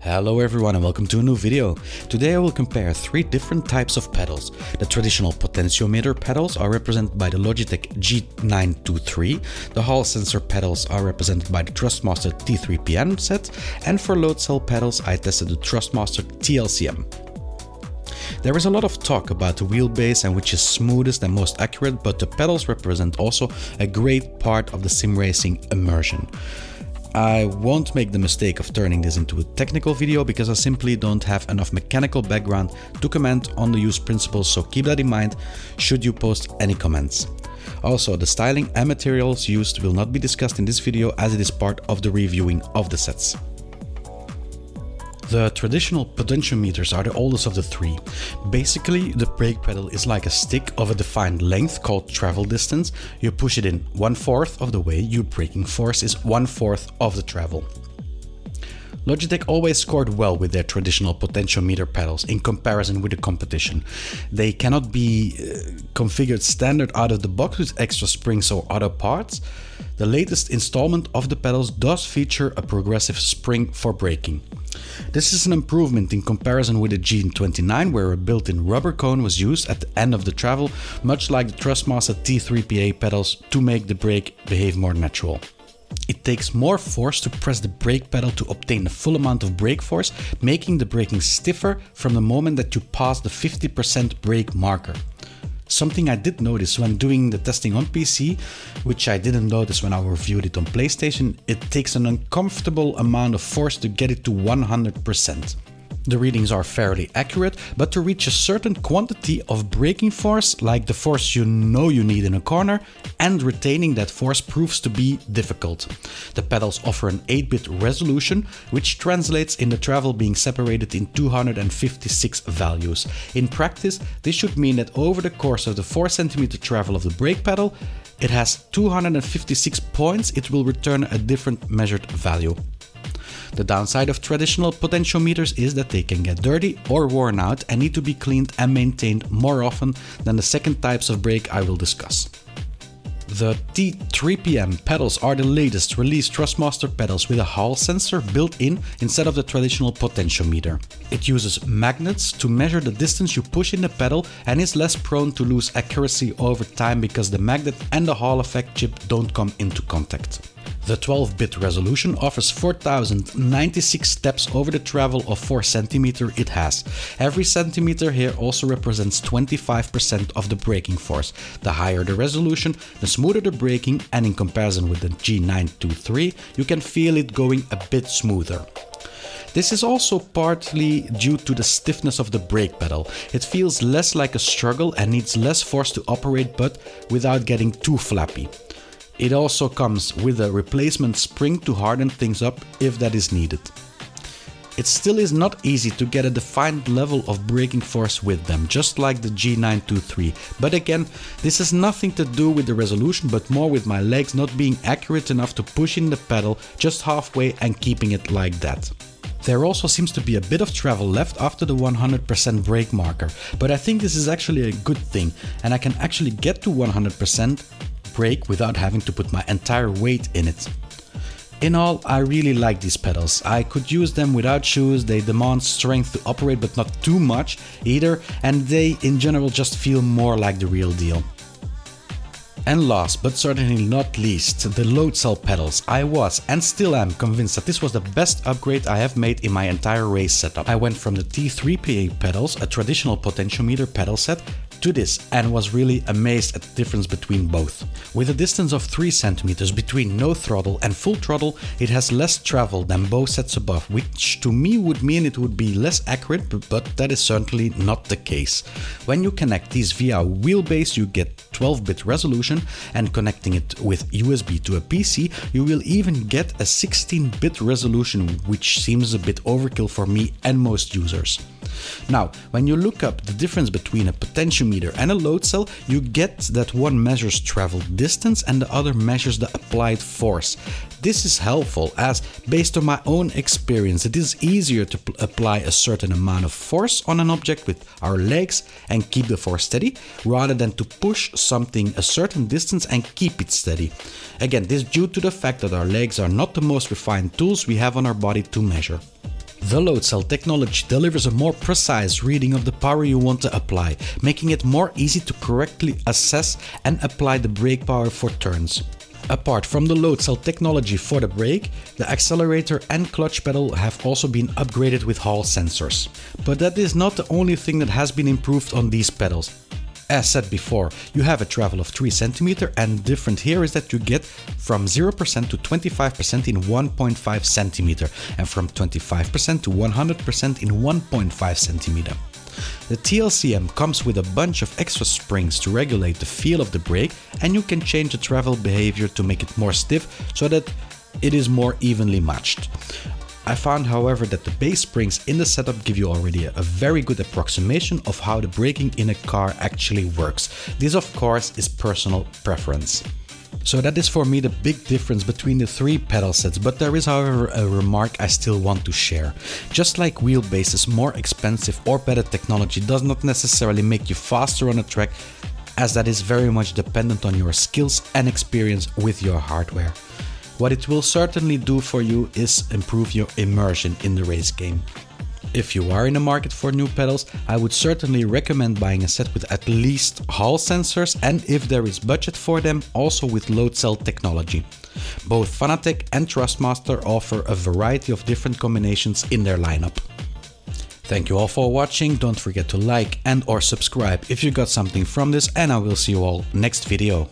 Hello everyone and welcome to a new video. Today I will compare three different types of pedals. The traditional potentiometer pedals are represented by the Logitech G923, the Hall sensor pedals are represented by the Thrustmaster T3PM set, and for load cell pedals I tested the Thrustmaster TLCM. There is a lot of talk about the wheelbase and which is smoothest and most accurate, but the pedals represent also a great part of the sim racing immersion. I won't make the mistake of turning this into a technical video because I simply don't have enough mechanical background to comment on the use principles, so keep that in mind should you post any comments. Also, the styling and materials used will not be discussed in this video as it is part of the reviewing of the sets. The traditional potentiometers are the oldest of the three. Basically, the brake pedal is like a stick of a defined length called travel distance. You push it in one fourth of the way, your braking force is one fourth of the travel. Logitech always scored well with their traditional potentiometer pedals in comparison with the competition. They cannot be uh, configured standard out of the box with extra springs or other parts. The latest installment of the pedals does feature a progressive spring for braking. This is an improvement in comparison with the G29 where a built-in rubber cone was used at the end of the travel, much like the Thrustmaster T3PA pedals to make the brake behave more natural. It takes more force to press the brake pedal to obtain the full amount of brake force, making the braking stiffer from the moment that you pass the 50% brake marker. Something I did notice when doing the testing on PC, which I didn't notice when I reviewed it on PlayStation, it takes an uncomfortable amount of force to get it to 100%. The readings are fairly accurate, but to reach a certain quantity of braking force, like the force you know you need in a corner, and retaining that force proves to be difficult. The pedals offer an 8-bit resolution, which translates in the travel being separated in 256 values. In practice, this should mean that over the course of the 4cm travel of the brake pedal, it has 256 points, it will return a different measured value. The downside of traditional potentiometers is that they can get dirty or worn out and need to be cleaned and maintained more often than the second types of brake I will discuss. The T3PM pedals are the latest released Thrustmaster pedals with a Hall sensor built in instead of the traditional potentiometer. It uses magnets to measure the distance you push in the pedal and is less prone to lose accuracy over time because the magnet and the Hall effect chip don't come into contact. The 12-bit resolution offers 4096 steps over the travel of 4 cm it has. Every centimeter here also represents 25% of the braking force. The higher the resolution, the smoother the braking and in comparison with the G923 you can feel it going a bit smoother. This is also partly due to the stiffness of the brake pedal. It feels less like a struggle and needs less force to operate but without getting too flappy. It also comes with a replacement spring to harden things up if that is needed. It still is not easy to get a defined level of braking force with them, just like the G923. But again, this has nothing to do with the resolution, but more with my legs not being accurate enough to push in the pedal just halfway and keeping it like that. There also seems to be a bit of travel left after the 100% brake marker, but I think this is actually a good thing and I can actually get to 100% brake without having to put my entire weight in it. In all, I really like these pedals. I could use them without shoes, they demand strength to operate but not too much either, and they in general just feel more like the real deal. And last but certainly not least, the load cell pedals. I was and still am convinced that this was the best upgrade I have made in my entire race setup. I went from the T3PA pedals, a traditional potentiometer pedal set, to this and was really amazed at the difference between both. With a distance of 3 cm between no throttle and full throttle, it has less travel than both sets above, which to me would mean it would be less accurate, but that is certainly not the case. When you connect these via wheelbase, you get 12-bit resolution and connecting it with USB to a PC, you will even get a 16-bit resolution, which seems a bit overkill for me and most users. Now, when you look up the difference between a potentiometer and a load cell, you get that one measures travel distance and the other measures the applied force. This is helpful as, based on my own experience, it is easier to apply a certain amount of force on an object with our legs and keep the force steady, rather than to push something a certain distance and keep it steady. Again, this is due to the fact that our legs are not the most refined tools we have on our body to measure. The load cell technology delivers a more precise reading of the power you want to apply, making it more easy to correctly assess and apply the brake power for turns. Apart from the load cell technology for the brake, the accelerator and clutch pedal have also been upgraded with Hall sensors. But that is not the only thing that has been improved on these pedals. As said before, you have a travel of 3 cm and different here is that you get from 0% to 25% in 1.5 cm and from 25% to 100% in 1.5 cm. The TLCM comes with a bunch of extra springs to regulate the feel of the brake and you can change the travel behavior to make it more stiff so that it is more evenly matched. I found however that the base springs in the setup give you already a very good approximation of how the braking in a car actually works. This of course is personal preference. So that is for me the big difference between the three pedal sets, but there is however a remark I still want to share. Just like wheelbases, more expensive or better technology does not necessarily make you faster on a track, as that is very much dependent on your skills and experience with your hardware. What it will certainly do for you is improve your immersion in the race game. If you are in the market for new pedals, I would certainly recommend buying a set with at least Hall sensors and if there is budget for them, also with load cell technology. Both Fanatec and Thrustmaster offer a variety of different combinations in their lineup. Thank you all for watching, don't forget to like and or subscribe if you got something from this and I will see you all next video.